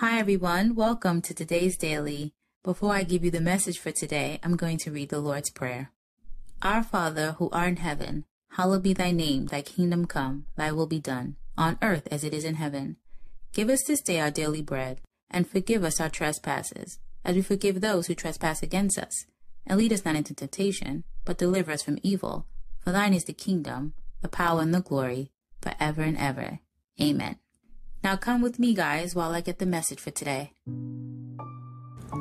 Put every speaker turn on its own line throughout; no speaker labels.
Hi, everyone. Welcome to today's daily. Before I give you the message for today, I'm going to read the Lord's Prayer. Our Father, who art in heaven, hallowed be thy name, thy kingdom come, thy will be done, on earth as it is in heaven. Give us this day our daily bread, and forgive us our trespasses, as we forgive those who trespass against us. And lead us not into temptation, but deliver us from evil. For thine is the kingdom, the power, and the glory, forever and ever. Amen. Now come with me, guys, while I get the message for today.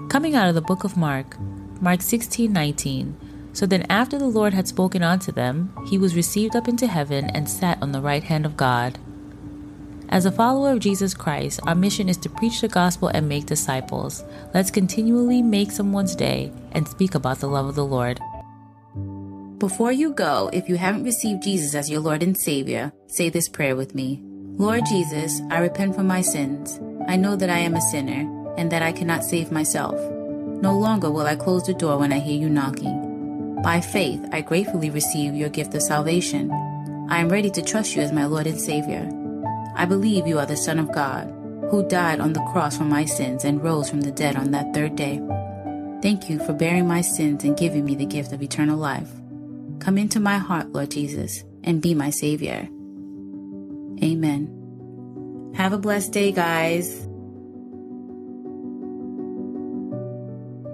Coming out of the book of Mark, Mark 16 19. So then, after the Lord had spoken unto them, he was received up into heaven and sat on the right hand of God. As a follower of Jesus Christ, our mission is to preach the gospel and make disciples. Let's continually make someone's day and speak about the love of the Lord.
Before you go, if you haven't received Jesus as your Lord and Savior, say this prayer with me. Lord Jesus, I repent for my sins. I know that I am a sinner and that I cannot save myself. No longer will I close the door when I hear you knocking. By faith, I gratefully receive your gift of salvation. I am ready to trust you as my Lord and Savior. I believe you are the Son of God, who died on the cross for my sins and rose from the dead on that third day. Thank you for bearing my sins and giving me the gift of eternal life. Come into my heart, Lord Jesus, and be my Savior. Amen. Have a blessed day, guys.